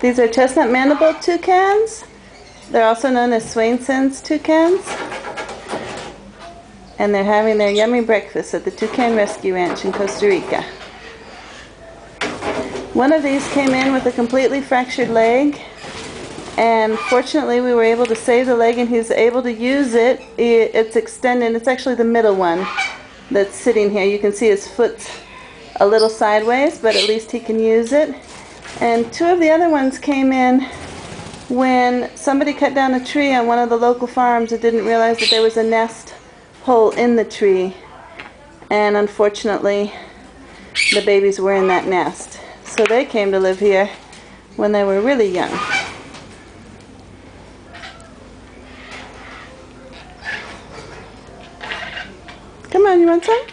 These are chestnut mandible toucans. They're also known as Swainson's toucans. And they're having their yummy breakfast at the Toucan Rescue Ranch in Costa Rica. One of these came in with a completely fractured leg. And fortunately, we were able to save the leg and he's able to use it. It's extended, it's actually the middle one that's sitting here. You can see his foot's a little sideways, but at least he can use it. And two of the other ones came in when somebody cut down a tree on one of the local farms and didn't realize that there was a nest hole in the tree. And unfortunately, the babies were in that nest. So they came to live here when they were really young. Come on, you want some?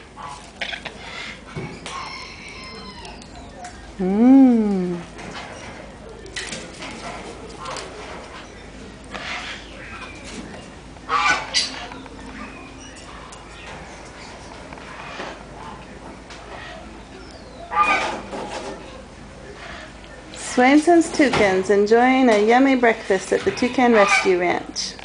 Mmm. Swainson's Toucans enjoying a yummy breakfast at the Toucan Rescue Ranch.